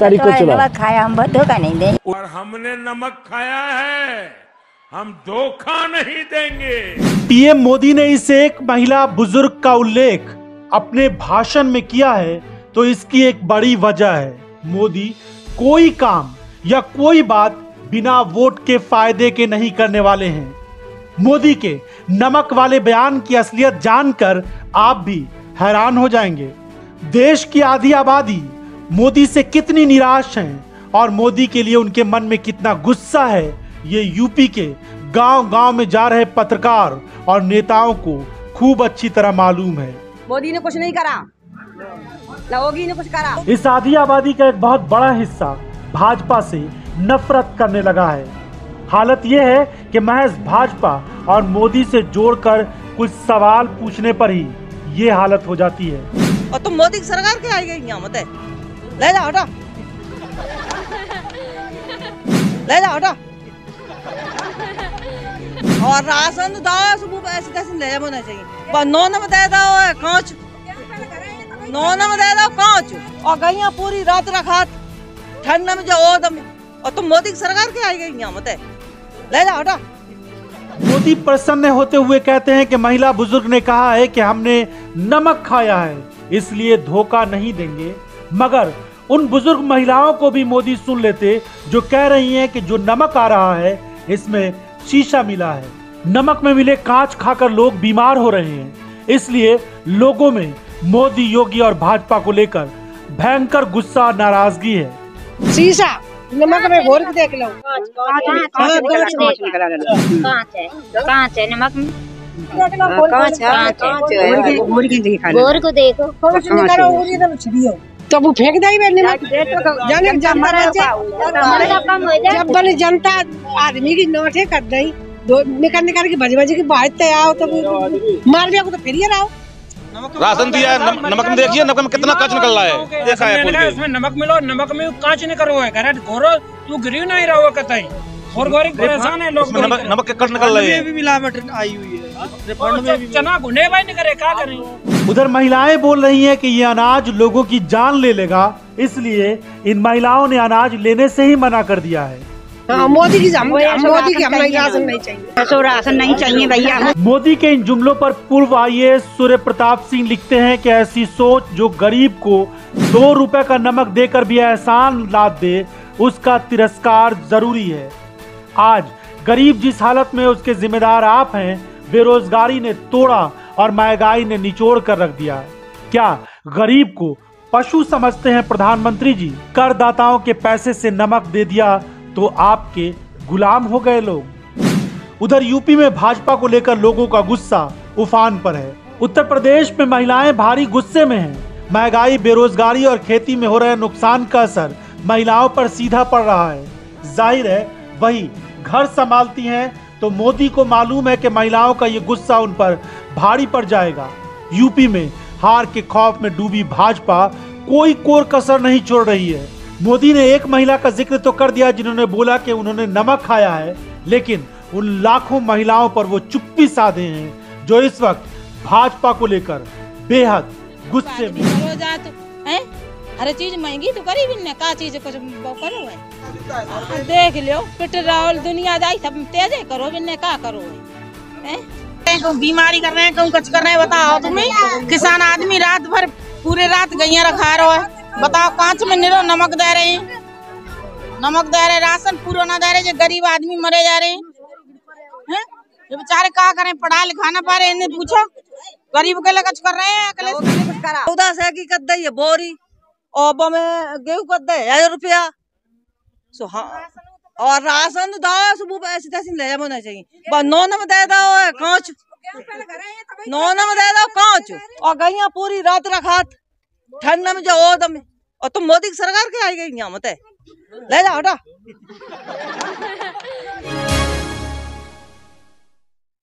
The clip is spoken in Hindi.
तारीख को तो चुनाव खाया हम धोखा नहीं देंगे। और हमने नमक खाया है हम धोखा नहीं देंगे। पीएम मोदी ने इस एक महिला बुज़ुर्ग का उल्लेख अपने भाषण में किया है तो इसकी एक बड़ी वजह है। मोदी कोई काम या कोई बात बिना वोट के फ़ायदे के नहीं करने वाले हैं। मोदी के नमक वाले बयान की असलियत जानकर आप भी हैरान हो जाएँगे। देश की आधी आबादी मोदी से कितनी निराश है और मोदी के लिए उनके मन में कितना गुस्सा है ये यूपी के गाँव गाँव में जा रहे पत्रकार और नेताओं को खूब अच्छी तरह मालूम है। मोदी ने कुछ नहीं करा। योगी ने कुछ करा। इस आधी आबादी का एक बहुत बड़ा हिस्सा भाजपा से नफरत करने लगा है। हालत यह है कि महज भाजपा और मोदी से जोड़कर कुछ सवाल पूछने पर ही ये हालत हो जाती है। और तुम मोदी की सरकार के आई गई मत ले जाओ हटा ले जाओ हटा और राशन तो दाओ सुबह पैसे कैसे ले जाओ नहीं चाहिए पर नौ नम दे दो कांच नौ नम दे दो कांच और गैया पूरी रात रखा ठंड में जो ओ दम और तुम मोदी की सरकार के आई गई यहाँ मत ले जाओ हटा मोदी प्रसन्न होते हुए कहते हैं कि महिला बुज़ुर्ग ने कहा है कि हमने नमक खाया है, इसलिए धोखा नहीं देंगे। मगर उन बुज़ुर्ग महिलाओं को भी मोदी सुन लेते जो कह रही हैं कि जो नमक आ रहा है इसमें शीशा मिला है नमक में मिले कांच खाकर लोग बीमार हो रहे हैं इसलिए लोगों में मोदी योगी और भाजपा को लेकर भयंकर गुस्सा नाराज़गी है शीशा नमक में घोर के देख लो कांच है कांच है नमक में कांच है गोर को देखो कुछ नहीं करो उरी तो तो वो फेंक दई बे नमक जाने कम हो जाए जब बड़ी जनता आदमी की नोटे कर दई दो निकल निकल के भज भज के बाजते आओ तो मार दिया को तो फिर ये आओ राशन दिया है नमक में देखिए नमक में कितना कच निकल रहा है। देखा है उसमें नमक मिलो नमक में कांच नहीं करो है। घरे घोरो तू गिरी नहीं रहो कतई। और गोरी परेशान है लोग नमक नमक के कच निकल रहे हैं। चना गुने भाई नहीं करे क्या करें? उधर महिलाएँ बोल रही हैं कि ये अनाज लोगों की जान ले लेगा इसलिए इन महिलाओं ने अनाज लेने से ही मना कर दिया है। हाँ मोदी की मोदी की हमें राशन नहीं चाहिए। सो राशन नहीं चाहिए भैया। मोदी के इन जुमलों पर पूर्व आई सूर्य प्रताप सिंह लिखते हैं कि ऐसी सोच जो गरीब को दो रुपए का नमक देकर भी एहसान लाद दे उसका तिरस्कार ज़रूरी है। आज गरीब जिस हालत में उसके जिम्मेदार आप हैं बेरोजगारी ने तोड़ा और महँगाई ने निचोड़ कर रख दिया। है क्या गरीब को पशु समझते हैं प्रधानमंत्री जी? करदाताओं के पैसे से नमक दे दिया तो आपके गुलाम हो गए लोग। उधर यूपी में भाजपा को लेकर लोगों का गुस्सा उफान पर है। उत्तर प्रदेश में महिलाएँ भारी गुस्से में हैं। महँगाई, बेरोजगारी और खेती में हो रहे नुकसान का असर महिलाओं पर सीधा पड़ रहा है। ज़ाहिर है, वही घर संभालती हैं तो मोदी को मालूम है कि महिलाओं का ये गुस्सा उन पर भारी पड़ जाएगा। यूपी में हार के खौफ में डूबी भाजपा कोई कोर कसर नहीं छोड़ रही है। मोदी ने एक महिला का ज़िक्र तो कर दिया जिन्होंने बोला कि उन्होंने नमक खाया है, लेकिन उन लाखों महिलाओं पर वो चुप्पी साधे हैं, जो इस वक्त भाजपा को लेकर बेहद गुस्से में हैं। हो हैं हर चीज़ महँगी तो करी भी का चीज़ कुछ करो है? देख लो पेट्रोल दुनिया जाई सब तेजे करो बिन्ने का करो है? हैं? कहूँ बीमारी कर रहे हैं कहूँ कुछ कर रहे हैं बताओ तुम्हें। किसान आदमी रात भर पूरे रात गैया रखा रहो है। बताओ कांच में निरो नमक दे रहे हैं। नमक दे रहे राशन पूरा ना दे रहे जो गरीब आदमी मरे जा रहे हैं। हैं? ये बेचारे क्या करें पढ़ा लिखा ना पा रहे इन्हें पूछो। गरीब के लिए कुछ कर रहे हैं अगले चौदह सौ की कद है बोरी। और ब में गेहूँ कद है हज़ार रुपया। सो हाँ और राशन तो दो सुबह पैसे तैसे ले जाना चाहिए। नौ नम दे दो कांच। नौ नम दे दो कांच। और गैया पूरी रात रखा ठंड में जो ओ दम और तुम मोदी की सरकार के आई गई यहाँ मत ले जाओ, हटा।